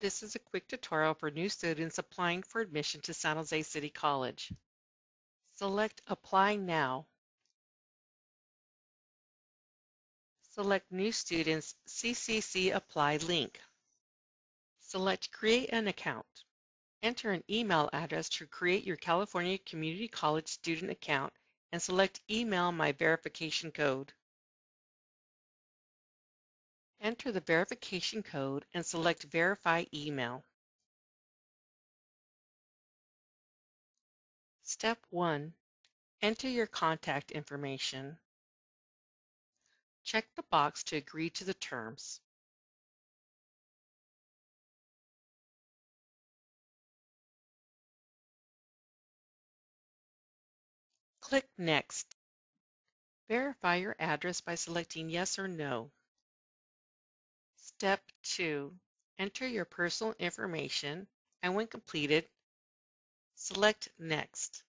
This is a quick tutorial for new students applying for admission to San Jose City College. Select Apply Now. Select New Students CCC Apply link. Select Create an Account. Enter an email address to create your California Community College student account and select Email my verification code. Enter the verification code and select Verify Email. Step 1. Enter your contact information. Check the box to agree to the terms. Click Next. Verify your address by selecting Yes or No. Step 2. Enter your personal information and when completed, select Next.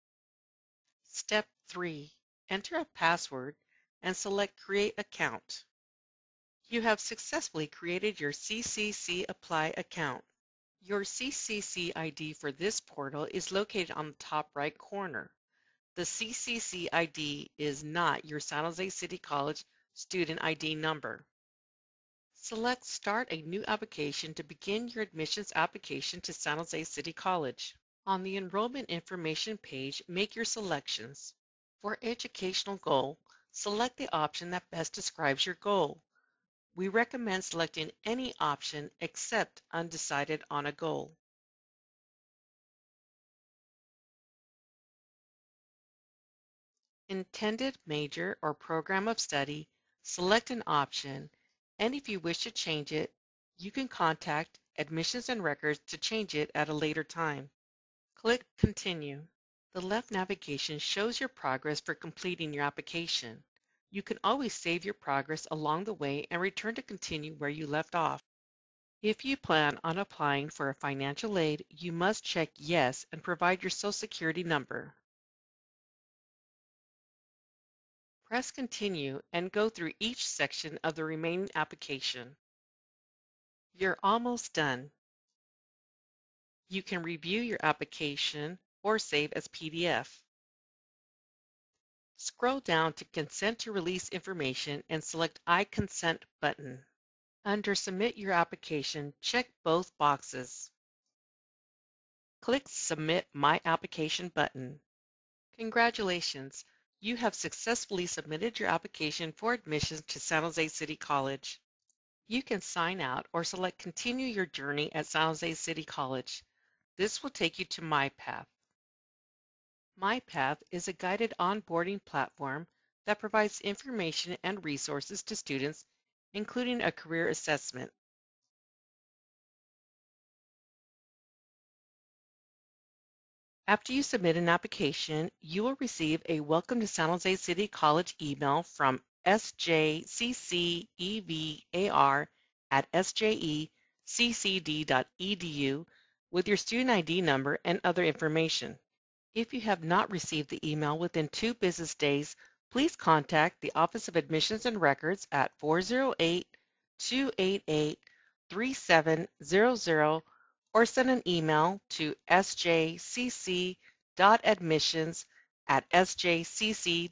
Step 3. Enter a password and select Create Account. You have successfully created your CCC Apply account. Your CCC ID for this portal is located on the top right corner. The CCC ID is not your San Jose City College student ID number. Select Start a new application to begin your admissions application to San Jose City College. On the enrollment information page, make your selections. For educational goal, select the option that best describes your goal. We recommend selecting any option except undecided on a goal. Intended major or program of study, select an option and if you wish to change it, you can contact Admissions and Records to change it at a later time. Click Continue. The left navigation shows your progress for completing your application. You can always save your progress along the way and return to continue where you left off. If you plan on applying for a financial aid, you must check Yes and provide your Social Security number. Press Continue and go through each section of the remaining application. You're almost done. You can review your application or save as PDF. Scroll down to Consent to Release Information and select I Consent button. Under Submit Your Application, check both boxes. Click Submit My Application button. Congratulations! You have successfully submitted your application for admission to San Jose City College. You can sign out or select Continue your journey at San Jose City College. This will take you to MyPath. MyPath is a guided onboarding platform that provides information and resources to students, including a career assessment. After you submit an application, you will receive a Welcome to San Jose City College email from sjccevar at sjeccd.edu with your student ID number and other information. If you have not received the email within two business days, please contact the Office of Admissions and Records at 408-288-3700 or send an email to sjcc.admissions at sjcc.edu.